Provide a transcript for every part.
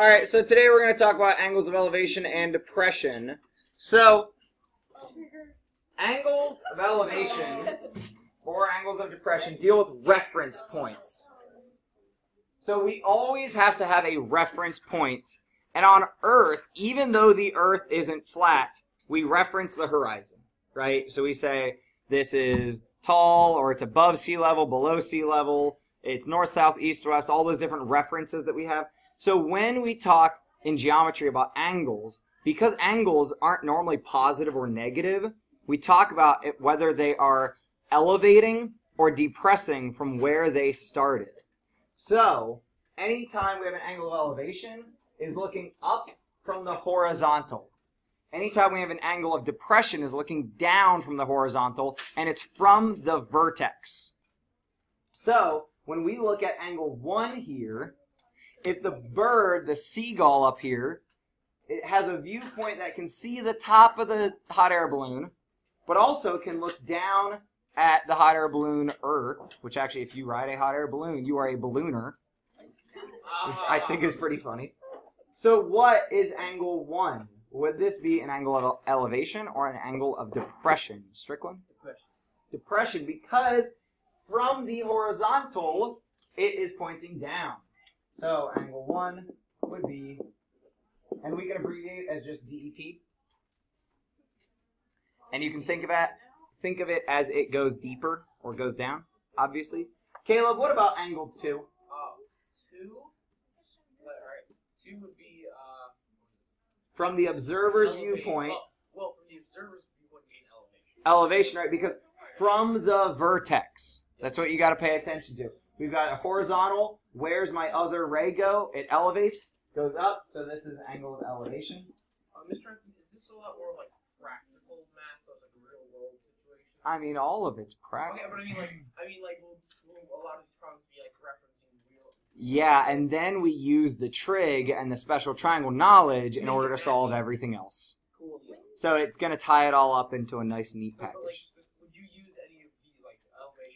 All right, so today we're going to talk about angles of elevation and depression. So, angles of elevation or angles of depression deal with reference points. So we always have to have a reference point. And on Earth, even though the Earth isn't flat, we reference the horizon, right? So we say this is tall or it's above sea level, below sea level, it's north, south, east, west, all those different references that we have. So when we talk in geometry about angles, because angles aren't normally positive or negative, we talk about it, whether they are elevating or depressing from where they started. So, anytime we have an angle of elevation is looking up from the horizontal. Anytime we have an angle of depression is looking down from the horizontal, and it's from the vertex. So, when we look at angle 1 here, if the bird, the seagull up here, it has a viewpoint that can see the top of the hot air balloon, but also can look down at the hot air balloon Earth, which actually, if you ride a hot air balloon, you are a ballooner, which I think is pretty funny. So, what is angle 1? Would this be an angle of elevation or an angle of depression? Strickland? Depression. Depression, because from the horizontal, it is pointing down. So angle 1 would be, and we can abbreviate as just DEP. And you can think of it, think of it as it goes deeper or goes down, obviously. Caleb, what about angle 2? Uh, two. All right. Two would be uh. From the observer's elevating- viewpoint, Well, well, from the observer's viewpoint, being elevation. elevation, right? Because from the vertex, that's what you got to pay attention to. We've got a horizontal. Where's my other ray go? It elevates, goes up. So this is angle of elevation. Uh, Mr. Anthony, is this a lot more like practical math or like real world situation? I mean, all of it's practical. okay, but I mean like I mean like will, will a lot of these problems be like referencing real? Yeah, and then we use the trig and the special triangle knowledge in order to solve everything else. Cool. Yeah. So it's going to tie it all up into a nice, neat So, but, like, package. would you use any of these like?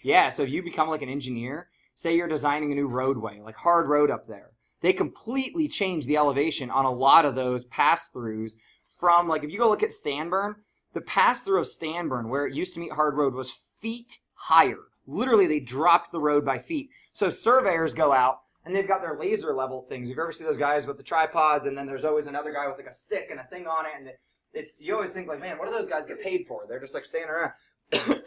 Yeah, so if you become like an engineer, say you're designing a new roadway, like hard road up there, they completely change the elevation on a lot of those pass throughs from like if you go look at Stanburn, the pass through of Stanburn where it used to meet hard road was feet higher. Literally they dropped the road by feet. So surveyors go out and they've got their laser level things. You've ever seen those guys with the tripods and then there's always another guy with like a stick and a thing on it and it's you always think like, man, what do those guys get paid for? They're just like standing around.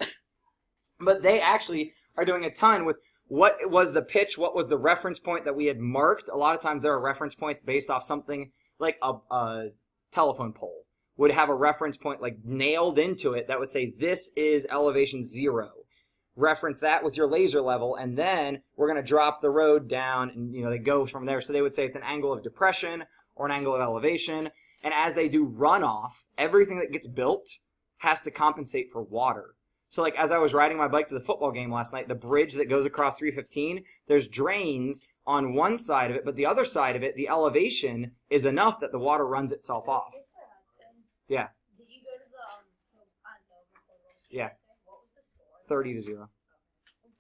but they actually are doing a ton with what was the pitch, what was the reference point that we had marked. A lot of times there are reference points based off something like a, a telephone pole would have a reference point like nailed into it that would say this is elevation zero. Reference that with your laser level, and then we're going to drop the road down, and you know they go from there. So they would say it's an angle of depression or an angle of elevation. And as they do runoff, everything that gets built has to compensate for water. So like as I was riding my bike to the football game last night, the bridge that goes across 315, there's drains on one side of it, but the other side of it, the elevation is enough that the water runs itself off. Yeah. Did you go to the um the, on the Yeah. What was 30 to 0.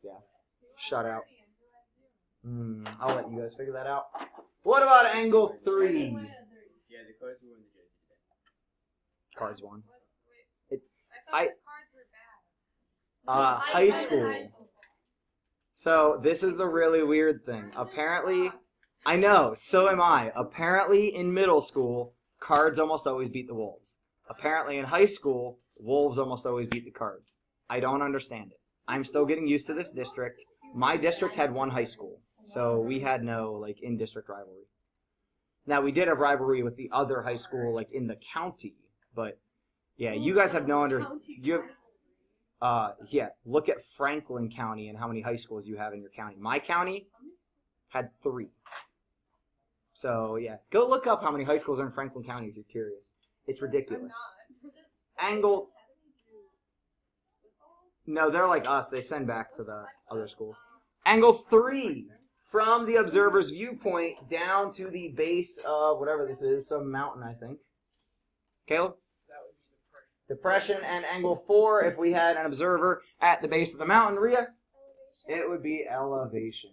Yeah. Shut out. Mm, I'll let you guys figure that out. What about angle 3? Yeah, the cards were in the. Cards one. I I- thought the cards were bad. Uh, high school. So this is the really weird thing. Apparently, I know, so am I. Apparently, in middle school, cards almost always beat the wolves. Apparently, in high school, wolves almost always beat the cards. I don't understand it. I'm still getting used to this district. My district had one high school, so we had no like in-district rivalry. Now we did have rivalry with the other high school, like in the county, but yeah, you guys have no under you. Have, uh, yeah, look at Franklin County and how many high schools you have in your county. My county had three. So yeah, go look up how many high schools are in Franklin County if you're curious. It's ridiculous. Angle. No, they're like us. They send back to the other schools. Angle three from the observer's viewpoint down to the base of whatever this is, some mountain, I think. Caleb. That would be depression. Depression and angle four if we had an observer at the base of the mountain. Ria, it would be elevation.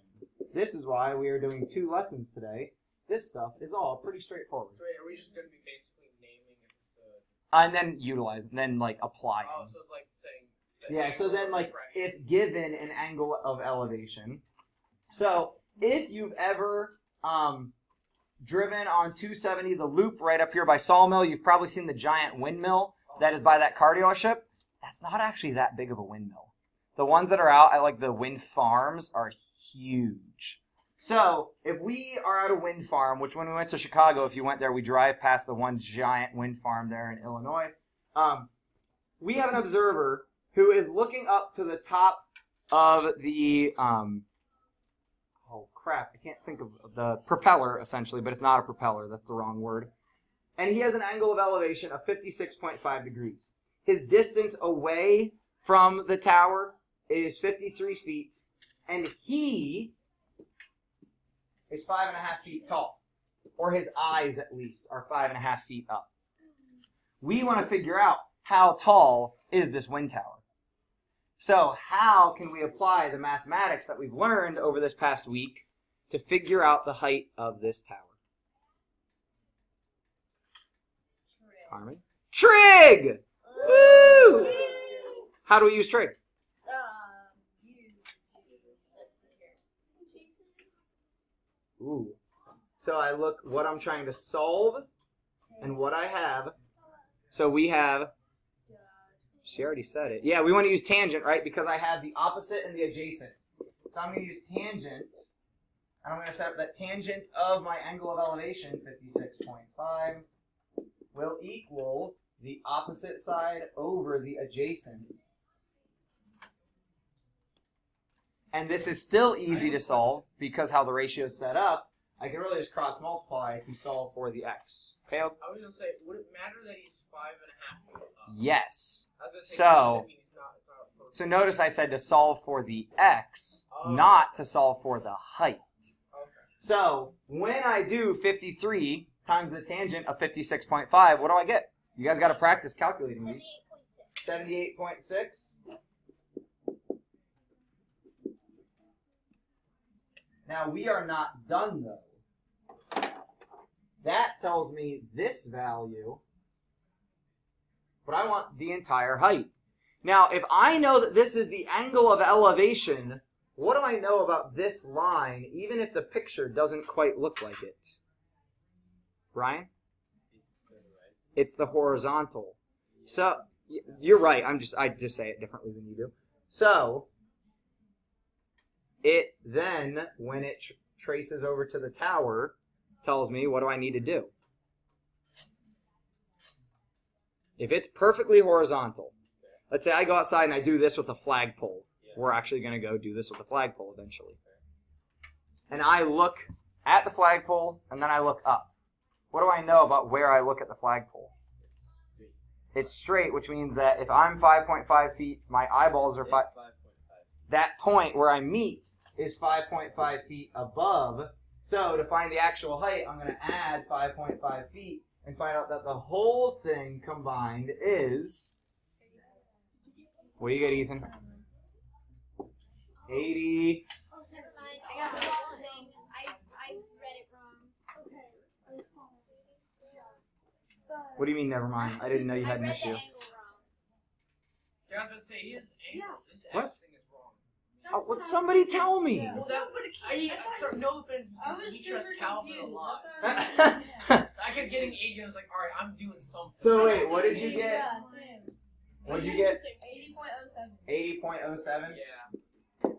This is why we are doing two lessons today this stuff is all pretty straightforward. So wait, are we just gonna be basically naming? The, And then utilize, and then like apply. oh, so it's like saying. Yeah, so then like depression. if given an angle of elevation. So if you've ever um driven on 270 the loop right up here by Sawmill, you've probably seen the giant windmill that is by that car dealership. That's not actually that big of a windmill. The ones that are out at like the wind farms are huge. So if we are at a wind farm, which when we went to Chicago, if you went there, we drive past the one giant wind farm there in Illinois. Um, we have an observer who is looking up to the top of the um, oh crap, I can't think of the propeller essentially, but it's not a propeller. That's the wrong word. And he has an angle of elevation of 56.5 degrees. His distance away from the tower is 53 feet, and he is five and a half feet tall, or his eyes at least are five and a half feet up. We want to figure out how tall is this wind tower. So, how can we apply the mathematics that we've learned over this past week to figure out the height of this tower? Trig! Woo! How do we use trig? Ooh. So I look what I'm trying to solve and what I have. So we have, she already said it. Yeah, we want to use tangent, right? Because I have the opposite and the adjacent. So I'm going to use tangent. And I'm going to set up that tangent of my angle of elevation, 56.5, will equal the opposite side over the adjacent. And this is still easy to solve because how the ratio is set up. I can really just cross multiply to solve for the x. Okay. I was gonna say, would it matter that he's five and a half feet up? Yes. I was gonna say, So- that means it's not, it's not a perfect- So notice I said to solve for the x, Oh. not to solve for the height. Okay. So when I do 53 times the tangent of 56.5, what do I get? You guys got to practice calculating these. 78.6. Now we are not done though. That tells me this value, but I want the entire height. Now, if I know that this is the angle of elevation, what do I know about this line, even if the picture doesn't quite look like it? Brian? It's the horizontal. So you're right. I'm just I just say it differently than you do. So it then when it tr- traces over to the tower tells me what do I need to do. If it's perfectly horizontal, let's say I go outside and I do this with a flagpole. We're actually going to go do this with a flagpole eventually. And I look at the flagpole and then I look up. What do I know about where I look at the flagpole? It's straight, which means that if I'm 5.5 feet, my eyeballs are 5. That point where I meet is 5.5 feet above. So to find the actual height, I'm going to add 5.5 feet and find out that the whole thing combined is. What do you get, Ethan? 80. Oh, never mind. I got the wrong thing. I, I read it wrong. What do you mean, never mind? I didn't know you had an issue. the. Yeah, I was gonna say his angle, his What? Thing is wrong. Oh, would somebody tell me? Well, that, I, I, sorry, no offense, I because was he trusts super Calvin a lot. I was- kept getting 80, and I was like, alright, I'm doing something. so wait, what did you get? Yeah, same. What did you get? 80.07. 80.07. Yeah.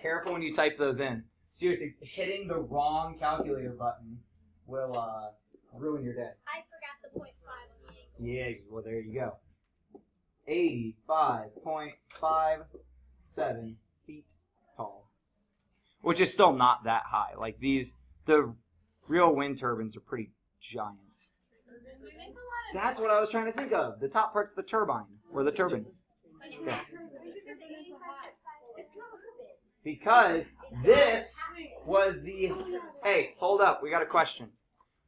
Careful when you type those in. Seriously, hitting the wrong calculator button will uh, ruin your day. I forgot the point five on the angle. Yeah, well, there you go. 85.57 feet tall. Which is still not that high. Like, these, the real wind turbines are pretty giant. We make a lot of That's what I was trying to think of. The top part's the turbine, or the turbine. Where'd you Yeah. get the 85? It's not big. Because this was the. Hey, hold up. We got a question.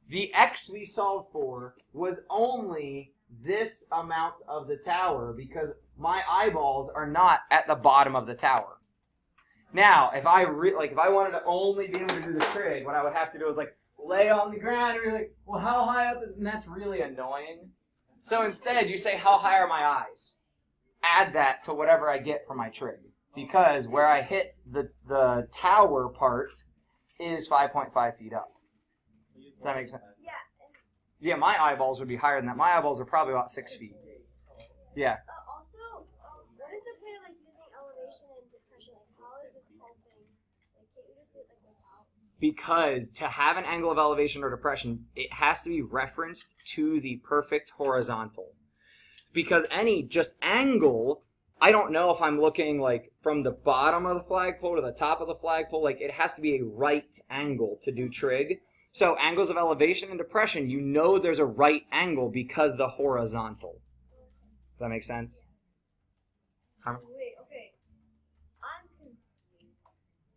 The x we solved for was only this amount of the tower because my eyeballs are not at the bottom of the tower. Now, if I like, if I wanted to only be able to do the trig, what I would have to do is like lay on the ground and be like, well, how high up? And that's really annoying. So instead, you say, how high are my eyes? Add that to whatever I get for my trig, because where I hit the the tower part is 5.5 feet up. Does that make sense? Yeah. Yeah, my eyeballs would be higher than that. My eyeballs are probably about six feet. Yeah. Uh, also, um, what is the point of like using elevation and depression? Like, how is this whole thing? Like, can't you just do it like without? because to have an angle of elevation or depression, it has to be referenced to the perfect horizontal. Because any just angle, I don't know if I'm looking like from the bottom of the flagpole to the top of the flagpole. Like it has to be a right angle to do trig. So angles of elevation and depression, you know there's a right angle because the horizontal. Does that make sense? Huh? Wait, okay. I'm confused.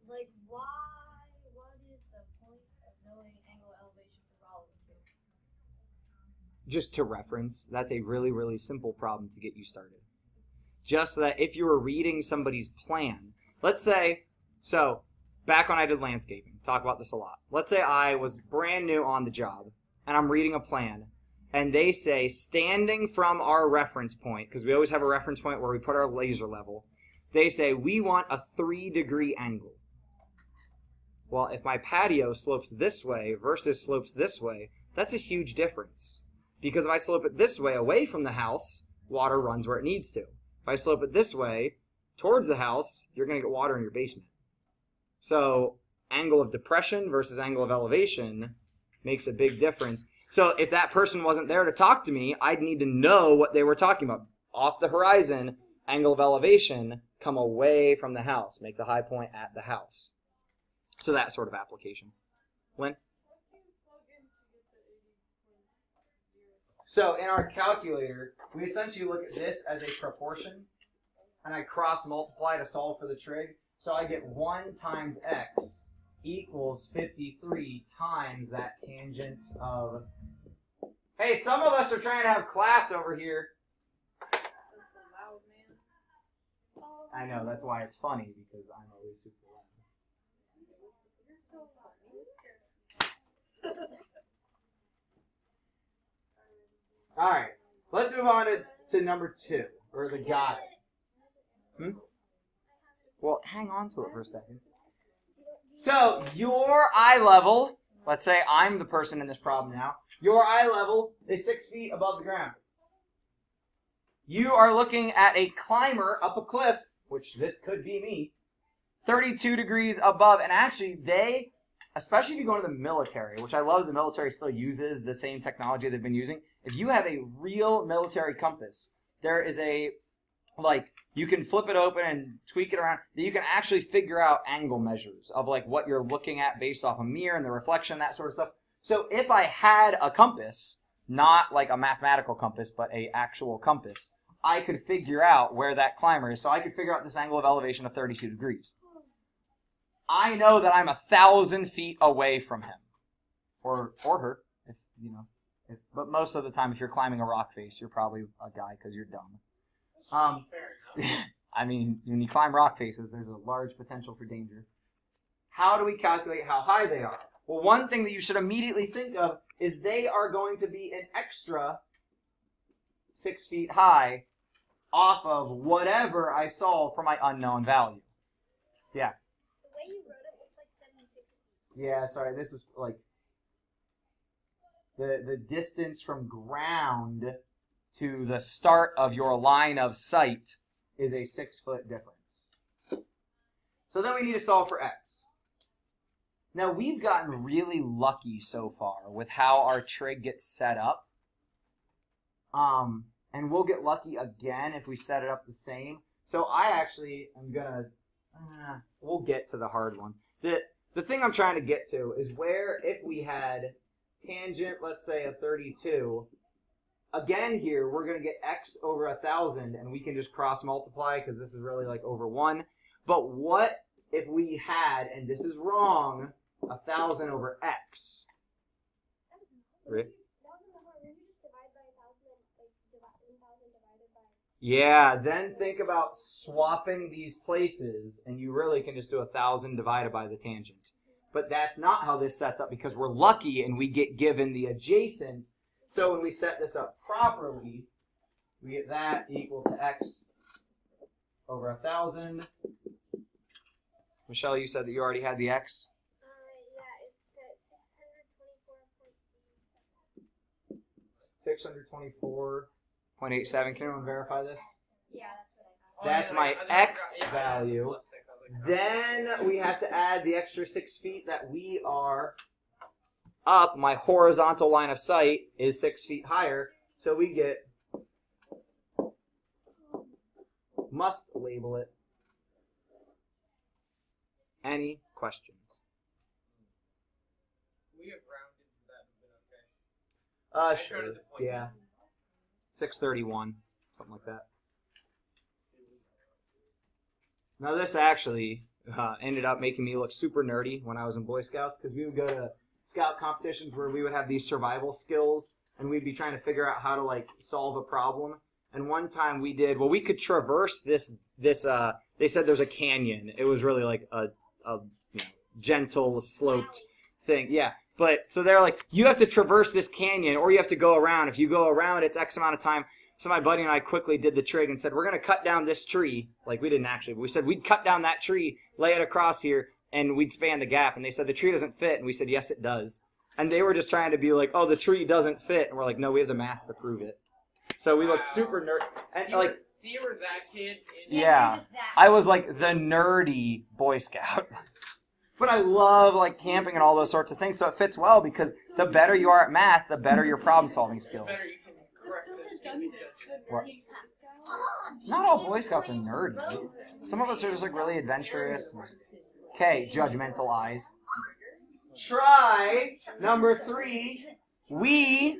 Like, why? What is the point of knowing angle elevation for relative? just to reference, that's a really, really simple problem to get you started. Just so that if you were reading somebody's plan, let's say, so back when I did landscaping, talk about this a lot. Let's say I was brand new on the job and I'm reading a plan and they say standing from our reference point, because we always have a reference point where we put our laser level, they say we want a three degree angle. Well, if my patio slopes this way versus slopes this way, that's a huge difference. Because if I slope it this way away from the house, water runs where it needs to. If I slope it this way towards the house, you're going to get water in your basement. So, angle of depression versus angle of elevation makes a big difference. So, if that person wasn't there to talk to me, I'd need to know what they were talking about. Off the horizon, angle of elevation, come away from the house, make the high point at the house. So, that sort of application. Lynn? So in our calculator, we essentially look at this as a proportion, and I cross multiply to solve for the trig. So I get 1 times x equals 53 times that tangent of... Hey, some of us are trying to have class over here. I know, that's why it's funny, because I'm always super loud. All right, let's move on to, to number two, or the got it. Hmm? Well, hang on to it for a second. So, your eye level, let's say I'm the person in this problem now, your eye level is six feet above the ground. You are looking at a climber up a cliff, which this could be me, 32 degrees above, and actually they, especially if you go into the military, which I love the military still uses the same technology they've been using, if you have a real military compass, there is a like you can flip it open and tweak it around that you can actually figure out angle measures of like what you're looking at based off a mirror and the reflection that sort of stuff. So if i had a compass not like a mathematical compass but a actual compass i could figure out where that climber is. So i could figure out this angle of elevation of 32 degrees. I know that i'm a thousand feet away from him. Or or her if you know if, but most of the time if you're climbing a rock face you're probably a guy because you're dumb um, I mean, when you climb rock faces, there's a large potential for danger. How do we calculate how high they are? Well, one thing that you should immediately think of is they are going to be an extra six feet high off of whatever I saw for my unknown value. Yeah. The way you wrote it looks like 76 feet. Yeah, sorry, this is like the the distance from ground to the start of your line of sight is a six foot difference. So then we need to solve for x. Now we've gotten really lucky so far with how our trig gets set up. Um, and we'll get lucky again if we set it up the same. So I actually am gonna, uh, we'll get to the hard one. The, the thing I'm trying to get to is where if we had tangent, let's say of 32, again here we're going to get x over a thousand and we can just cross multiply because this is really like over one but what if we had and this is wrong a thousand over x Rick? That was in the hard. Didn't you just divide by a thousand and like divide one thousand divided by Yeah, then think about swapping these places, and you really can just do a thousand divided by the tangent. But that's not how this sets up because we're lucky and we get given the adjacent. So when we set this up properly, we get that equal to x over a thousand. Michelle, you said that you already had the x. Uh, yeah, it's at 624.87. Six hundred twenty-four point eight seven. Can anyone verify this? Yeah, that's what I got. That's my X forgot- yeah, I had value. Plus six. I was like, Then we have to add the extra six feet that we are up. My horizontal line of sight is six feet higher, so we get must label it. Any questions? We have rounded that been okay. Uh, sure. showed it the point. Yeah, six thirty-one, something like that. Now this actually uh, ended up making me look super nerdy when I was in Boy Scouts because we would go to scout competitions where we would have these survival skills and we'd be trying to figure out how to like solve a problem. And one time we did well, we could traverse this this. Uh, they said there's a canyon. It was really like a a you know, gentle sloped thing. Yeah. But so they're like, you have to traverse this canyon or you have to go around. If you go around, it's X amount of time. So my buddy and I quickly did the trig and said, we're going to cut down this tree. Like we didn't actually, but we said we'd cut down that tree, lay it across here, and we'd span the gap. And they said, the tree doesn't fit. And we said, yes, it does. And they were just trying to be like, oh, the tree doesn't fit. And we're like, no, we have the math to prove it. So we looked super nerd. And You like, so you were that kid in Yeah. you're just that. I was like the nerdy Boy Scout. But I love like camping and all those sorts of things, so it fits well because the better you are at math, the better your problem solving the skills. better you can correct this stupid judges. What? Not all Boy Scouts are nerdy. Some of us are just like really adventurous. Okay, judgmental eyes. Try number three. We.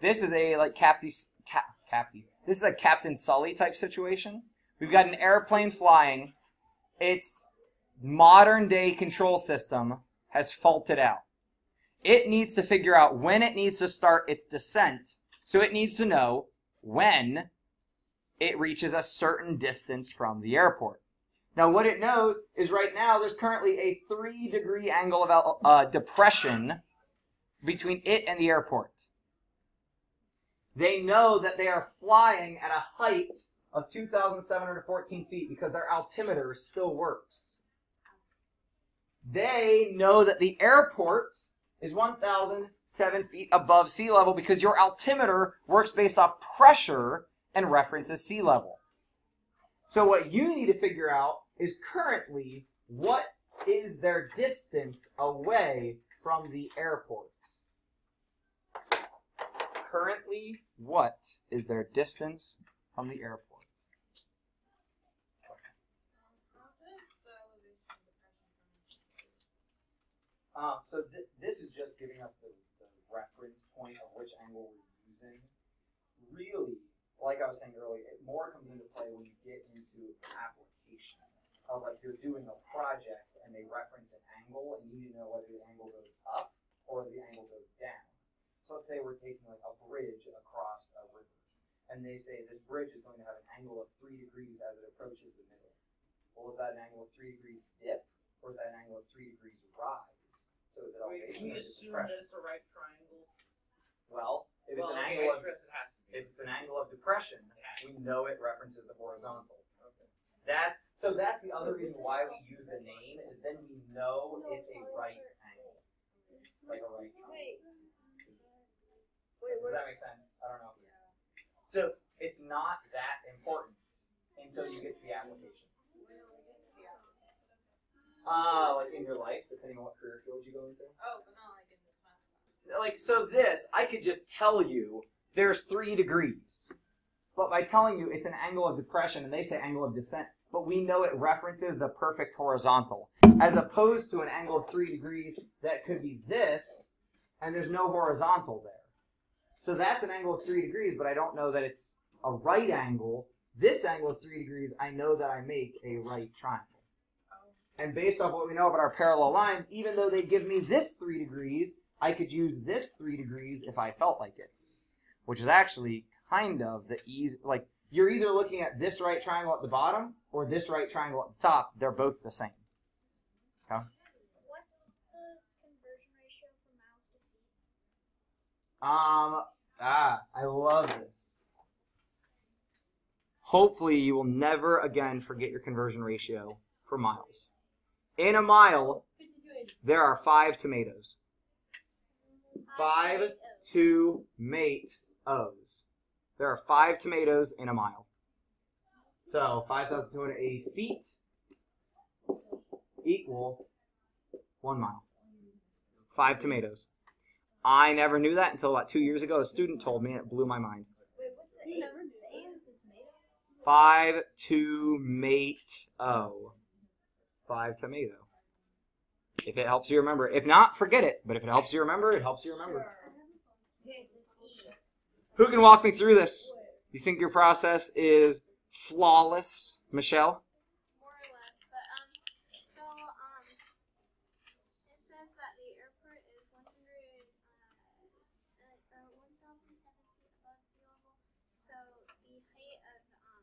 This is a like Captain Cap, Captain. This is a Captain Sully type situation. We've got an airplane flying. Its modern day control system has faulted out. It needs to figure out when it needs to start its descent. So it needs to know when it reaches a certain distance from the airport. Now, what it knows is right now there's currently a three degree angle of uh, depression between it and the airport. They know that they are flying at a height of 2,714 feet because their altimeter still works. They know that the airport is 1,007 feet above sea level because your altimeter works based off pressure and references sea level. So what you need to figure out is currently what is their distance away from the airport. Currently, what is their distance from the airport? Um, so th- this is just giving us the, the reference point of which angle we're using. Really, like I was saying earlier, it more comes into play when you get into application of like you're doing a project and they reference an angle and you need to know whether the angle goes up or the angle goes down. So let's say we're taking like a bridge across a river and they say this bridge is going to have an angle of three degrees as it approaches the middle. Well, is that an angle of three degrees dip or is that an angle of three degrees rise? So is it Wait, elevation can we or is assume that depression? it's a right triangle? Well, if it's well, an okay, angle of stress it has to be. if it's an angle of depression, we know it references the horizontal. Okay. That's so that's the other reason why we use the name is then we know it's a right angle, like a right triangle. Wait. Wait, Does that make sense? I don't know. So it's not that important until you get to the application. Uh, like in your life, depending on what career field you go into. Oh, but not like in this math. like so this i could just tell you there's three degrees. But by telling you it's an angle of depression and they say angle of descent. But we know it references the perfect horizontal as opposed to an angle of three degrees that could be this and there's no horizontal there. So that's an angle of three degrees but i don't know that it's a right angle. This angle of three degrees i know that i make a right triangle and based off what we know about our parallel lines, even though they give me this three degrees, I could use this three degrees if I felt like it. Which is actually kind of the easy, like, you're either looking at this right triangle at the bottom or this right triangle at the top. They're both the same. Okay? What's the conversion ratio from miles to feet? Um, ah, I love this. Hopefully, you will never again forget your conversion ratio for miles. In a mile, there are five tomatoes. Five to mate O's. There are five tomatoes in a mile. So 5,280 feet equal one mile. Five tomatoes. I never knew that until about two years ago. A student told me, and it blew my mind. Wait, what's the You eight? never The eight is the tomato. Five to mate O. Five tomato. If it helps you remember. If not, forget it. But if it helps you remember, it helps you remember. Who can walk me through this? You think your process is flawless, Michelle? More or less, but um, so um, it says that the airport is 100 uh, uh, or 1,007 feet above sea level. So the height of um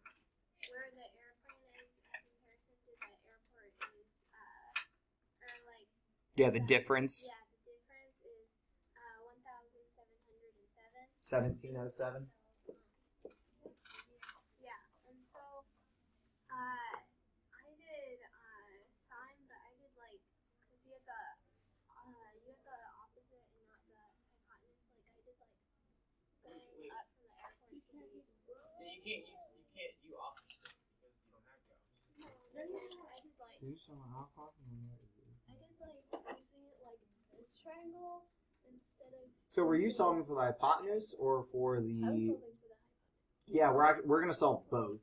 where the airplane is in comparison to the airport is uh or like Yeah, the difference. yeah the difference is uh 1,707. 1707. Yeah, and so uh, I did uh, sine, but I did like because you had the uh, you had the opposite and not the hypotenuse. Like I did like going up from the airport to the. You can't use you can't do opposite because you don't have jobs. No, no, no, no, I did like I did like using it like this triangle instead of. So were you solving for the hypotenuse or for I was the? solving for the hypotenuse. Yeah, we're we're gonna solve both.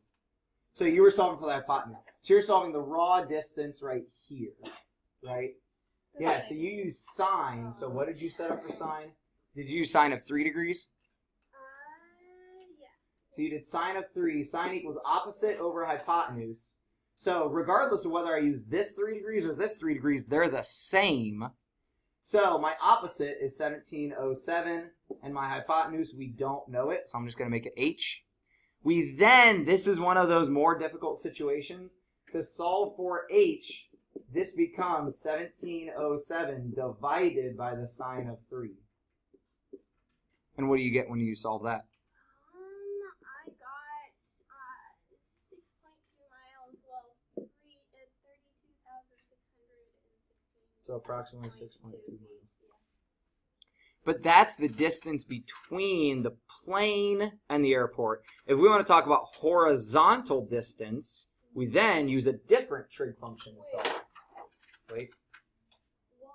So you were solving for the hypotenuse. So you're solving the raw distance right here, right? Yeah. So you use sine. So what did you set up for sine? Did you use sine of three degrees? Uh, yeah. So you did sine of 3. Sine equals opposite over hypotenuse. So regardless of whether I use this 3 degrees or this 3 degrees, they're the same. So my opposite is 1707, and my hypotenuse, we don't know it, so I'm just going to make it h. We then, this is one of those more difficult situations. To solve for h, this becomes 1707 divided by the sine of 3. And what do you get when you solve that? Um, I got uh six point two miles. Well, three uh, thirty-two thousand six hundred and sixteen. So approximately 6.2 miles. But that's the distance between the plane and the airport. If we want to talk about horizontal distance, we then use a different trig function to solve. Wait, Why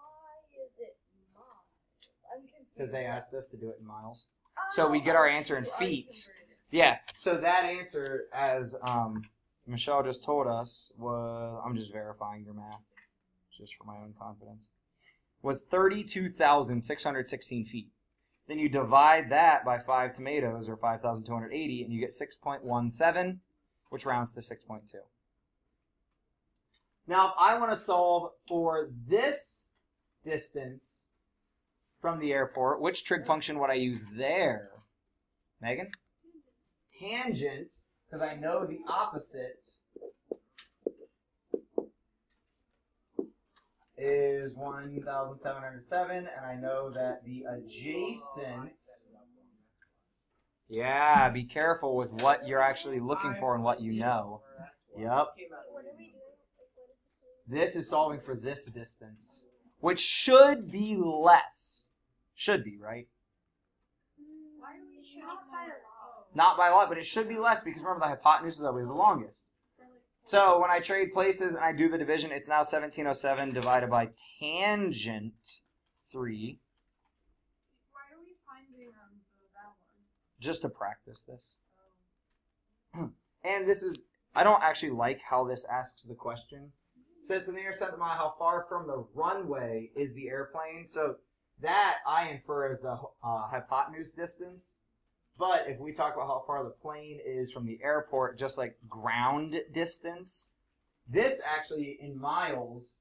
is it miles? Because they asked us to do it in miles. So we get our answer in feet. Yeah. So that answer, as um, Michelle just told us, was I'm just verifying your math, just for my own confidence, was 32,616 feet. Then you divide that by five tomatoes, or 5,280, and you get 6.17, which rounds to 6.2. Now, if I want to solve for this distance from the airport, which trig function would I use there? Megan? Tangent, because I know the opposite is 1,707, and I know that the adjacent. Yeah, be careful with what you're actually looking for and what you know. Yep. What are we doing? Like, what is the clue? This is solving for this distance, which should be less. Should be, right? Why are we not by a lot? Not by a lot, but it should be less because remember the hypotenuse is always the longest. So when I trade places and I do the division, it's now 1707 divided by tangent 3, Why are we finding um that one? just to practice this. And this is, I don't actually like how this asks the question. It says in the intercept mile, how far from the runway is the airplane? So that I infer as the uh, hypotenuse distance. But if we talk about how far the plane is from the airport, just like ground distance, this actually in miles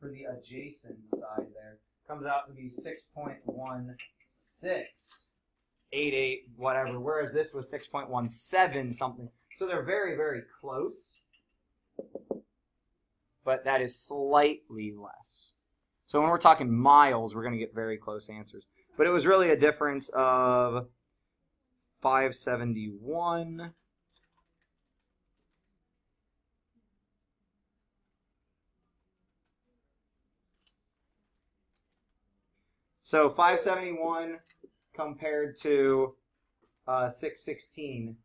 for the adjacent side there comes out to be 6.1688, whatever, whereas this was 6.17 something. So they're very very close. But that is slightly less. So when we're talking miles, we're going to get very close answers. But it was really a difference of 571 So 571 compared to uh, 616.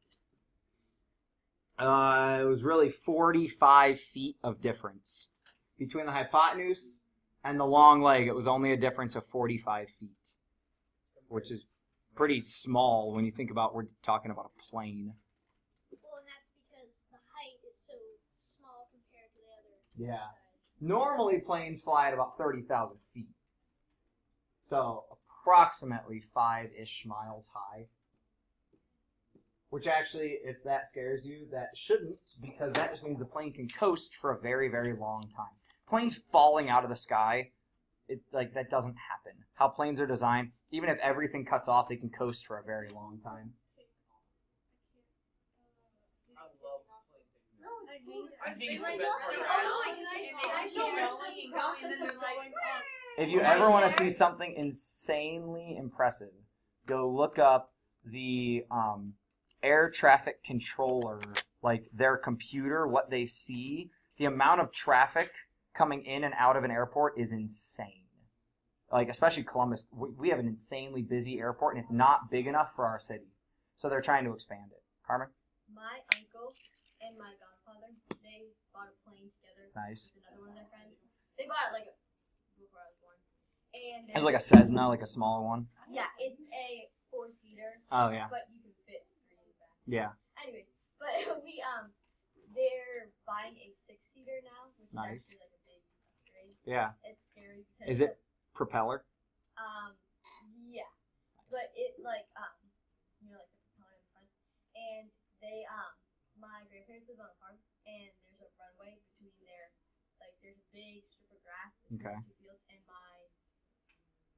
Uh, it was really 45 feet of difference between the hypotenuse and the long leg. It was only a difference of 45 feet, which is pretty small when you think about we're talking about a plane. Well, and that's because the height is so small compared to the other Yeah. sides. Normally, planes fly at about 30,000 feet. So, approximately five ish miles high. Which actually, if that scares you, that shouldn't, because that just means the plane can coast for a very, very long time. Planes falling out of the sky, it like that doesn't happen. How planes are designed, even if everything cuts off, they can coast for a very long time. I love playing things. No, it's cool. I think it's like, the best no, part. no, can I, And can I they show keep you going and the going, and then process they're of like, going up? If you ever want to see something insanely impressive, go look up the um, air traffic controller, like their computer, what they see. The amount of traffic coming in and out of an airport is insane. Like, especially Columbus, we, we have an insanely busy airport, and it's not big enough for our city. So they're trying to expand it. Carmen? My uncle and my godfather, they bought a plane together Nice. with another one of their friends. They bought it like a, before I was born. And It's like a Cessna, like a smaller one. yeah, it's a four seater, Oh, yeah. but you can fit three in the back. Yeah. Anyways, but we um, they're buying a six seater now, which Nice. is actually like a big upgrade. Yeah. It's scary because Is it propeller? Um, yeah, but it like um, you know, like the propeller in front, and they um, my grandparents live on a farm, and there's a runway between their like there's a big strip of grass between Okay. two fields, and my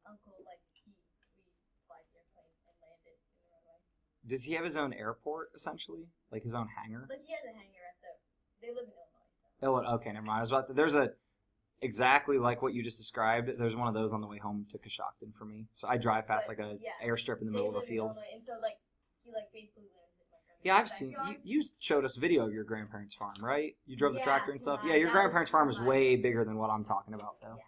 uncle like he we fly the airplane and landed in the runway. Does he have his own airport, essentially? Like his own hangar? But he has a hangar at the. They live in Illinois, so. Oh, okay, never mind. I was about to. There's a exactly like what you just described. There's one of those on the way home to Coshocton for me. So I drive past But, like a yeah. airstrip in the middle of live a field. Illinois, and so like he like basically lives in like. Yeah, I've seen you. You showed us video of your grandparents' farm, right? You drove the Yeah, tractor and stuff. Yeah, your grandparents' farm is way bigger than what I'm talking about, though. Yeah.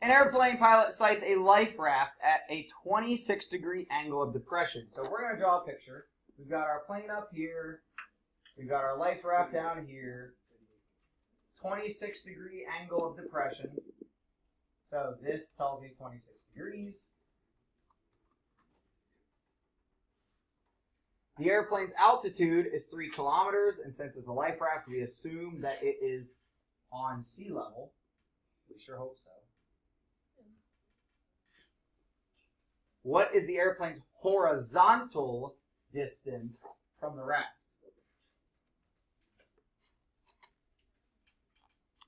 An airplane pilot sights a life raft at a 26 degree angle of depression. So we're gonna draw a picture. We've got our plane up here. We've got our life raft down here. 26 degree angle of depression. So this tells me 26 degrees. The airplane's altitude is 3 kilometers, and since it's a life raft, we assume that it is on sea level. We sure hope so. What is the airplane's horizontal distance from the raft?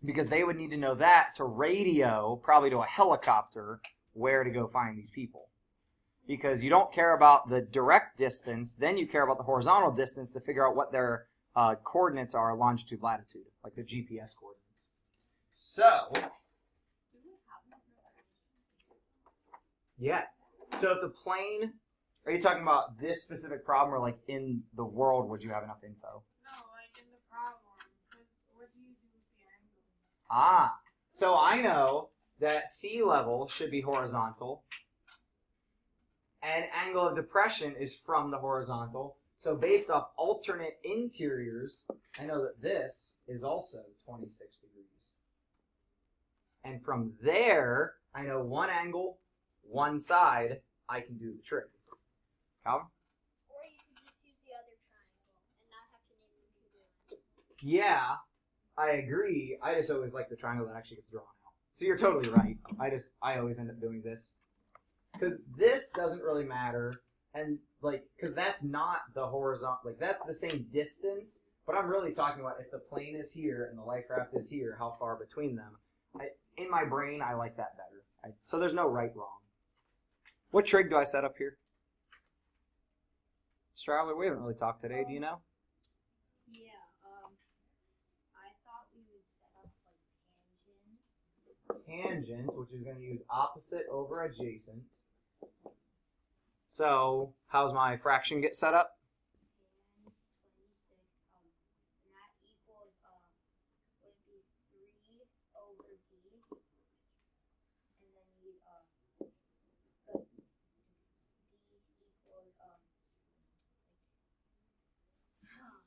Because they would need to know that to radio, probably to a helicopter, where to go find these people. Because you don't care about the direct distance, then you care about the horizontal distance to figure out what their uh, coordinates are, longitude, latitude, like the GPS coordinates. So, yeah. So if the plane, are you talking about this specific problem, or like in the world, would you have enough info? No, like in the problem. 'cause what do you do with the angle? Ah, so I know that sea level should be horizontal, and angle of depression is from the horizontal. So based off alternate interiors, I know that this is also 26 degrees. And from there, I know one angle, one side, I can do the trig. Calvin? Or you could just use the other triangle and not have to name them. Yeah, I agree. I just always like the triangle that actually gets drawn out. So you're totally right. I just I always end up doing this because this doesn't really matter, and like because that's not the horizontal. Like that's the same distance, but I'm really talking about if the plane is here and the life raft is here, how far between them. I, in my brain, I like that better. I, so there's no right wrong. What trig do I set up here? Strawberry, we haven't really talked today. Do you know? Yeah, um, I thought we would set up like tangent. Which is going to use opposite over adjacent. So, how's my fraction get set up? and 26, and that equals, would it be 3 over d, and then you, the d equals,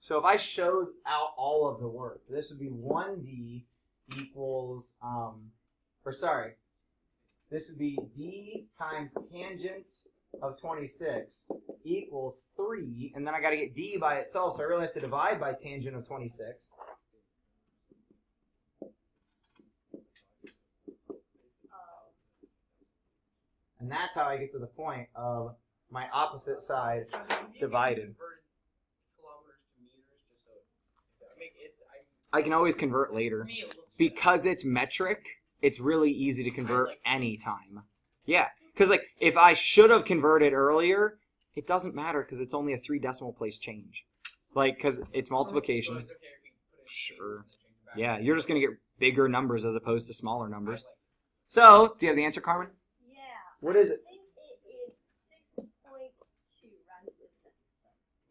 So if I showed out all of the work, this would be 1d equals, um, or sorry, this would be d times tangent of 26 equals 3, and then I got to get d by itself, so I really have to divide by tangent of 26. uh, And that's how I get to the point of my opposite side Can you maybe divided. convert kilometers to meters just so I make it. I, I can always convert later. me, it looks Because it's metric, it's really easy to convert anytime. Yeah, because like if I should have converted earlier, it doesn't matter because it's only a three decimal place change. Like, because it's multiplication. So it's okay if you put it Sure. and then change it back. Yeah, you're just gonna get bigger numbers as opposed to smaller numbers. Like So, do you have the answer, Carmen? yeah. What is I it? think it is 6.2 rounded to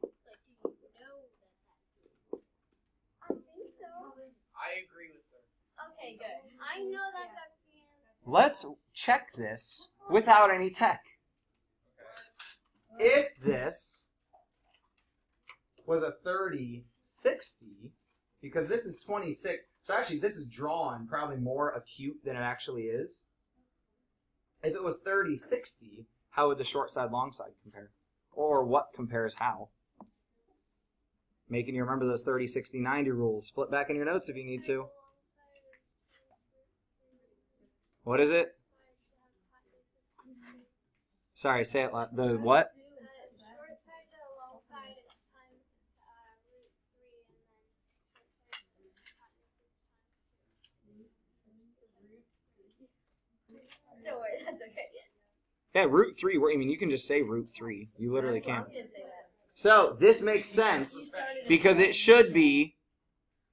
10. Like, do you know that that's I think so. I agree with her. Okay, good. I know that that's the answer. Let's check this without any tech. If this was a 30 60, because this is 26, so actually this is drawn probably more acute than it actually is. If it was 30 60, how would the short side long side compare? Or what compares how? Making you remember those 30 60 90 rules. Flip back in your notes if you need to. What is it? Sorry, say it loud. The what? Short side to the long side is times root three, and then short side to the hypotenuse is times Don't worry, that's okay. Yeah, root 3. I mean, you can just say root 3. You literally can. gonna say that. So, this makes sense because it should be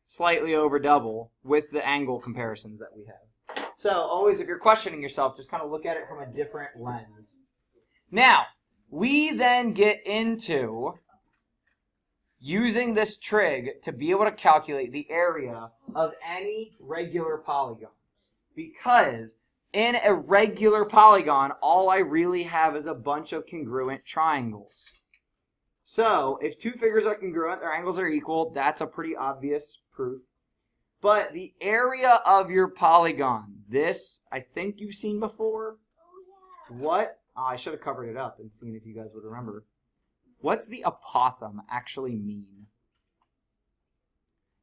slightly over double with the angle comparisons that we have. So, always if you're questioning yourself, just kind of look at it from a different lens. Now, we then get into using this trig to be able to calculate the area of any regular polygon. Because in a regular polygon, all I really have is a bunch of congruent triangles. So, if two figures are congruent, their angles are equal, that's a pretty obvious proof. But the area of your polygon, this I think you've seen before. Oh yeah. What? Oh, I should have covered it up and seen if you guys would remember. What's the apothem actually mean?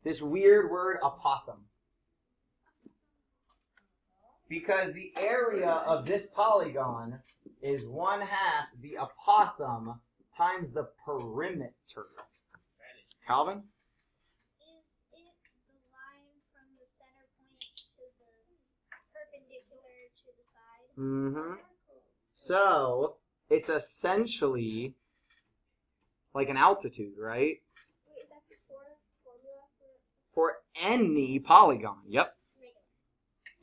This weird word apothem. Because the area of this polygon is one half the apothem times the perimeter. Calvin? Is it the line from the center point to the perpendicular to the side? Mm-hmm. So, it's essentially like an altitude, right? Wait, is that the for- formula for any polygon. Yep. regular?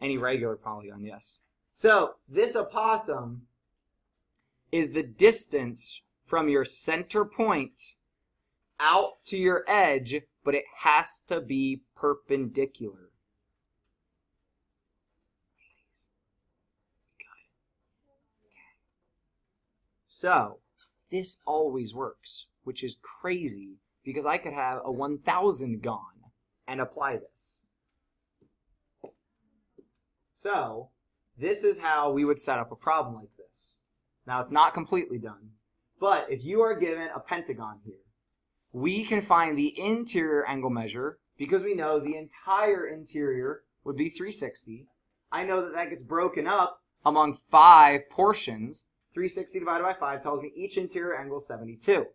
Any regular polygon, yes. So, this apothem is the distance from your center point out to your edge, but it has to be perpendicular. So, this always works, which is crazy because I could have a 1000 gone and apply this. So, this is how we would set up a problem like this. Now, it's not completely done, but if you are given a pentagon here, we can find the interior angle measure because we know the entire interior would be 360. I know that that gets broken up among five portions. 360 divided by 5 tells me each interior angle is 72.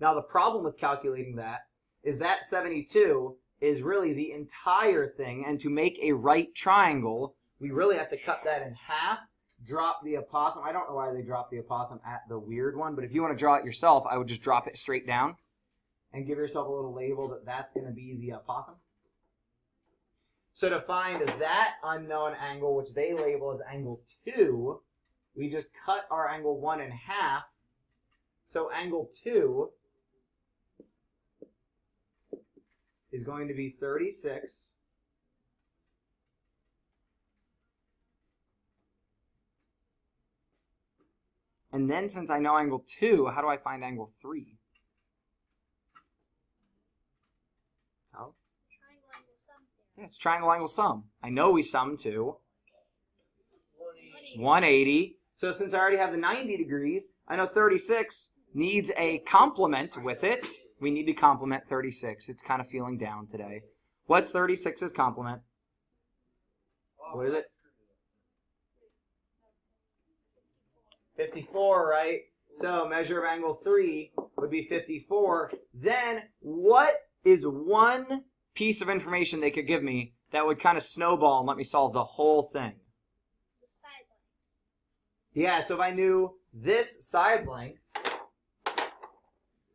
Now, the problem with calculating that is that 72 is really the entire thing, and to make a right triangle, we really have to cut that in half, drop the apothem. I don't know why they drop the apothem at the weird one, but if you want to draw it yourself, I would just drop it straight down and give yourself a little label that that's going to be the apothem. So to find that unknown angle, which they label as angle 2, we just cut our angle 1 in half. So angle 2 is going to be 36. And then since I know angle 2, how do I find angle 3? How? Triangle angle sum. Yeah, it's triangle angle sum. I know we sum to 180. 180. So since I already have the 90 degrees, I know 36 needs a complement with it. We need to complement 36. It's kind of feeling down today. What's 36's complement? What is it? 54, right? So measure of angle 3 would be 54. Then what is one piece of information they could give me that would kind of snowball and let me solve the whole thing? Yeah, so if I knew this side length,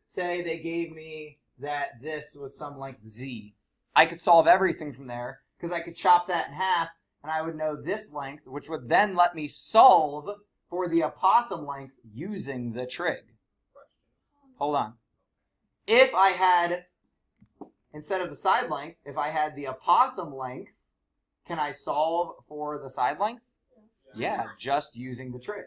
say they gave me that this was some length z, I could solve everything from there because I could chop that in half and I would know this length, which would then let me solve for the apothem length using the trig. Hold on. If I had, instead of the side length, if I had the apothem length, can I solve for the side length? Yeah, just using the trig.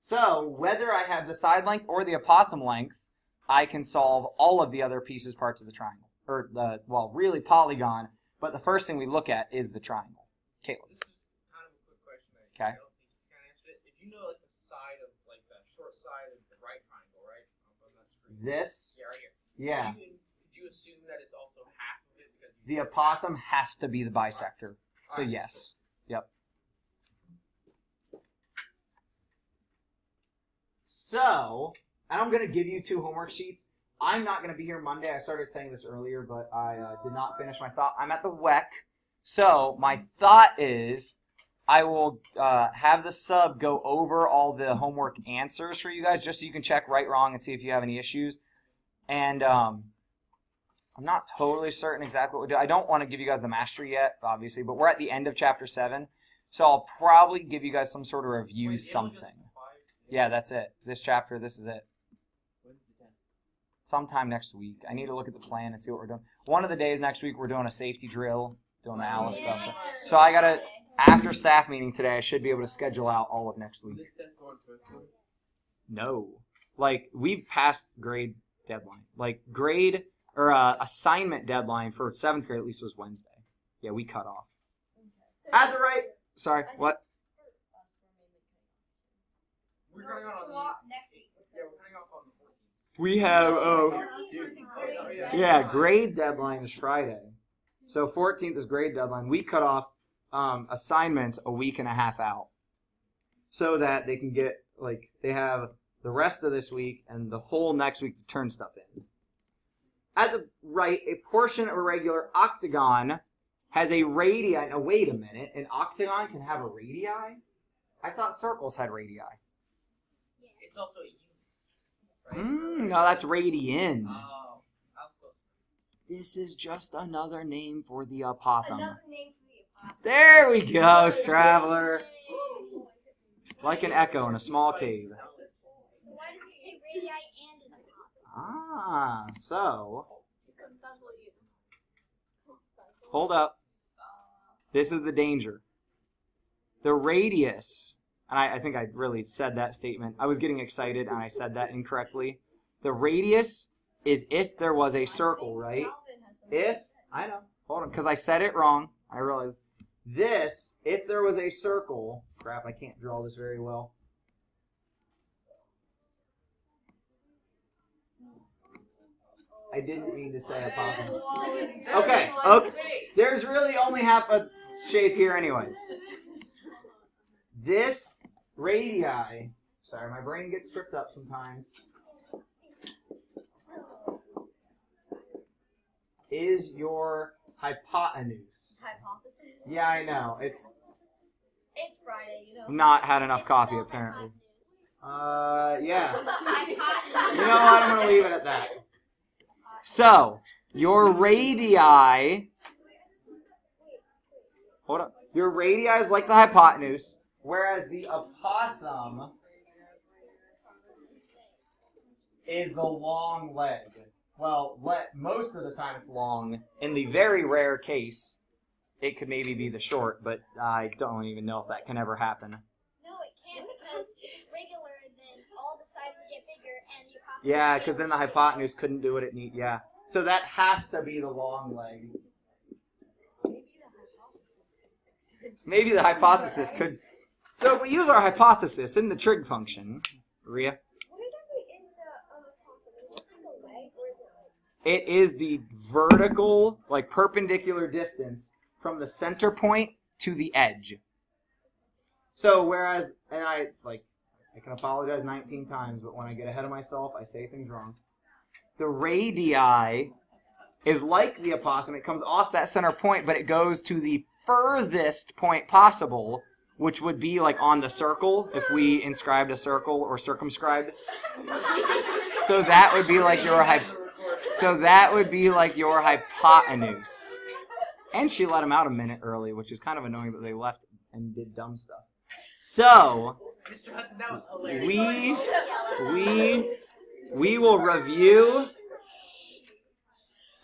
So whether I have the side length or the apothem length, I can solve all of the other pieces parts of the triangle. Or the, well, really polygon, but the first thing we look at is the triangle. Caitlin. This is kind of a quick question. Okay. I don't think you can answer it. If you know like the side of like the short side of the right triangle, right? Up on that screen. This, Yeah, right here. yeah, Could you, could you assume that it's also half of it because the apothem has to be the bisector. So Alright, yes. Yep. So, and I'm going to give you two homework sheets. I'm not going to be here Monday. I started saying this earlier, but I uh, did not finish my thought. I'm at the WEC. So, my thought is I will uh, have the sub go over all the homework answers for you guys just so you can check right, wrong, and see if you have any issues. And um, I'm not totally certain exactly what we do. I don't want to give you guys the mastery yet, obviously, but we're at the end of chapter 7. So I'll probably give you guys some sort of review, Wait, it only goes something. To five? Yeah, that's it. This chapter, this is it. When's the test? Sometime next week. I need to look at the plan and see what we're doing. One of the days next week, we're doing a safety drill, doing the Alice stuff. So, so I gotta, after staff meeting today, I should be able to schedule out all of next week. This test going to No. Like, we've passed grade deadline. Like, grade, or uh, assignment deadline for seventh grade at least was Wednesday. Yeah, we cut off. At the right. Sorry, what? We're cutting off on the next week. yeah, we're cutting off on the 14th. We have, yeah. Yeah, grade deadline is Friday. So 14th is grade deadline. We cut off um, assignments a week and a half out so that they can get, like, they have the rest of this week and the whole next week to turn stuff in. At the right, a portion of a regular octagon has a radii. Now, wait a minute. An octagon can have a radii? I thought circles had radii. It's also a unit. Right? Mm, no, that's radian. Oh, I was close. This is just another name for the apothem. Another name for the apostles. There we go, Straveler. Like an echo in a small cave. Why does it say radii and an apostle? Ah, so To confuzzle you. hold up. This is the danger. The radius, and I, I think I really said that statement. I was getting excited and I said that incorrectly. The radius is if there was a circle, right? If I know, hold on, because I said it wrong. I realized this. If there was a circle, crap, I can't draw this very well. I didn't mean to say apothem. Okay, okay. There's really only half a shape here, anyways. This radii. Sorry, my brain gets tripped up sometimes. Is your hypotenuse. Hypothesis. Yeah, I know. It's It's Friday, you know. not had enough It's coffee not apparently. Uh, yeah. You know what? I'm gonna leave it at that. So, your radii. Hold up. Your radii is like the hypotenuse, whereas the apothem is the long leg. Well, let most of the time it's long. In the very rare case, it could maybe be the short, but I don't even know if that can ever happen. No, it can't because it's regular, then all the sides would get bigger and the hypotenuse. Yeah, because then get the bigger. hypotenuse couldn't do what it need. Yeah. So that has to be the long leg. Maybe the hypothesis could. So we use our hypothesis in the trig function, Ria, What exactly is the um, hypotenuse? Is it the leg or is it like? it is the vertical, like perpendicular distance from the center point to the edge. So whereas, and I like, I can apologize 19 times, but when I get ahead of myself, I say things wrong. The radii is like the apothem. It comes off that center point, but it goes to the furthest point possible, which would be like on the circle if we inscribed a circle or circumscribed. So that would be like your hy- so that would be like your hypotenuse. And she let him out a minute early, which is kind of annoying that they left and did dumb stuff. So Mr. Hudson, that was hilarious. we we we will review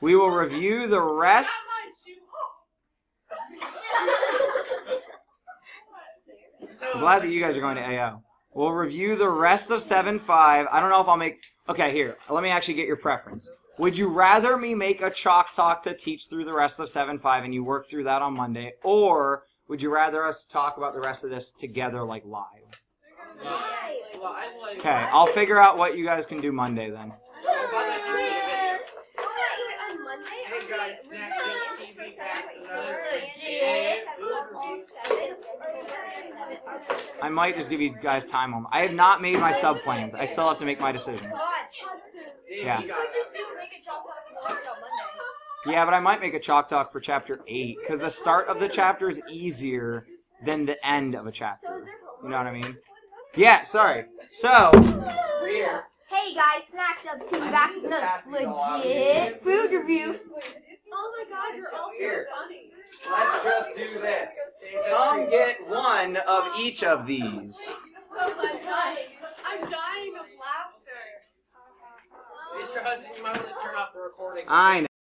we will review the rest So, I'm glad that you guys are going to AO. We'll review the rest of 7-5. I don't know if I'll make... Okay, here. Let me actually get your preference. Would you rather me make a chalk talk to teach through the rest of 7-5 and you work through that on Monday? Or would you rather us talk about the rest of this together, like, live? well, well, I like. Okay, I'll figure out what you guys can do Monday, then. Well, by the time you get video. on Monday, Hey guys, Snack Jokes TV back. Legit. food Seven or seven. I might just give you guys time home. I have not made my sub plans. I still have to make my decision. Yeah. you You got could just do make a chop talk and watch it on Monday. Yeah, but I might make a chalk talk for chapter 8, because the start of the chapter is easier than the end of a chapter. You know what I mean? Yeah, sorry. So, here. Hey guys, Snack Dubs TV back with Pass another these all out. legit food review. Oh my God, you're all Here. funny. Let's just do this. Come get one of each of these. Oh my God. I'm dying of laughter. Mr. Hudson, you might want to turn off the recording. I know.